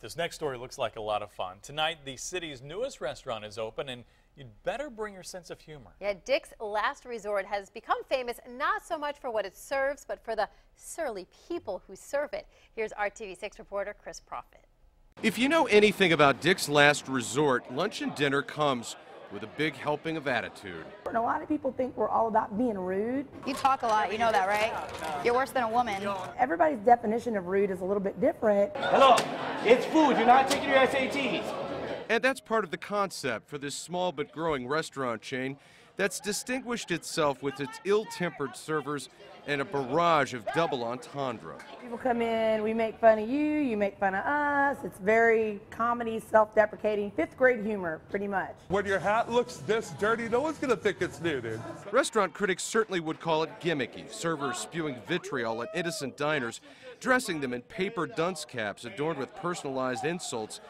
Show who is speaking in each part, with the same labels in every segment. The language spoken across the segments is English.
Speaker 1: This next story looks like a lot of fun. Tonight, the city's newest restaurant is open, and you'd better bring your sense of humor.
Speaker 2: Yeah, Dick's Last Resort has become famous not so much for what it serves, but for the surly people who serve it. Here's RTV6 reporter Chris Profit.
Speaker 3: If you know anything about Dick's Last Resort, lunch and dinner comes with a big helping of attitude.
Speaker 4: And a lot of people think we're all about being rude.
Speaker 5: You talk a lot, you know that, right? You're worse than a woman.
Speaker 4: Everybody's definition of rude is a little bit different.
Speaker 6: Hello, it's food. You're not taking your SATs.
Speaker 3: And that's part of the concept for this small but growing restaurant chain that's distinguished itself with its ill tempered servers and a barrage of double entendre.
Speaker 4: People come in, we make fun of you, you make fun of us. It's very comedy, self deprecating, fifth grade humor, pretty much.
Speaker 7: When your hat looks this dirty, no one's gonna think it's new, dude.
Speaker 3: Restaurant critics certainly would call it gimmicky, servers spewing vitriol at innocent diners, dressing them in paper dunce caps adorned with personalized insults.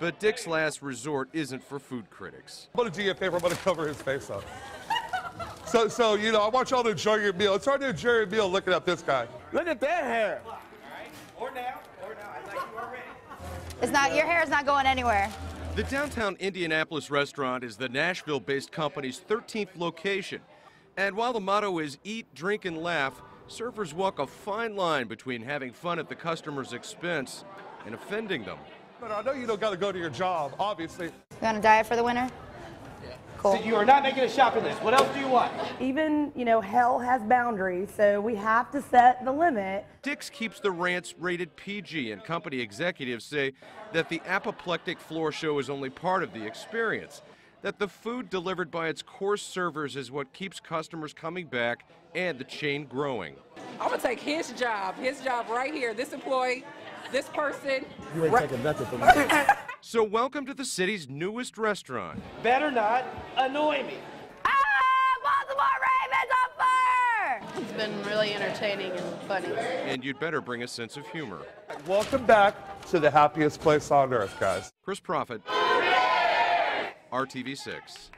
Speaker 3: But Dick's Last Resort isn't for food critics.
Speaker 7: I'm gonna do you a favor, I'm gonna cover his face up. So, so you know, I want y'all to enjoy your meal. It's hard to enjoy your meal looking at this guy.
Speaker 6: Look at that hair. All right.
Speaker 5: Or now, or now. I like you already. It's not, your hair is not going anywhere.
Speaker 3: The downtown Indianapolis restaurant is the Nashville based company's 13th location. And while the motto is eat, drink, and laugh, servers walk a fine line between having fun at the customer's expense and offending them.
Speaker 7: But I know you don't gotta go to your job, obviously.
Speaker 5: You on a diet for the winter? Cool.
Speaker 6: So you are not making a shopping list. What else do you want?
Speaker 4: Even, you know, hell has boundaries, so we have to set the limit.
Speaker 3: Dick's keeps the rants rated PG, and company executives say that the apoplectic floor show is only part of the experience. That the food delivered by its coarse servers is what keeps customers coming back and the chain growing.
Speaker 8: I'm gonna take his job, his job right here, this employee, this person.
Speaker 9: You ain't taking nothing from me.
Speaker 3: So, welcome to the city's newest restaurant.
Speaker 6: Better not annoy me.
Speaker 5: Ah, Baltimore Ravens on fire!
Speaker 10: It's been really entertaining and funny.
Speaker 3: And you'd better bring a sense of humor.
Speaker 7: Welcome back to the happiest place on earth, guys.
Speaker 3: Chris Profit, RTV6.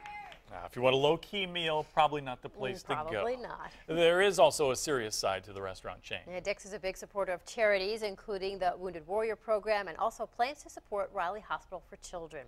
Speaker 1: Now, if you want a low-key meal, probably not the mm, place to go.
Speaker 2: Probably not.
Speaker 1: There is also a serious side to the restaurant chain.
Speaker 2: Yeah, Dick's is a big supporter of charities, including the Wounded Warrior Program, and also plans to support Riley Hospital for Children.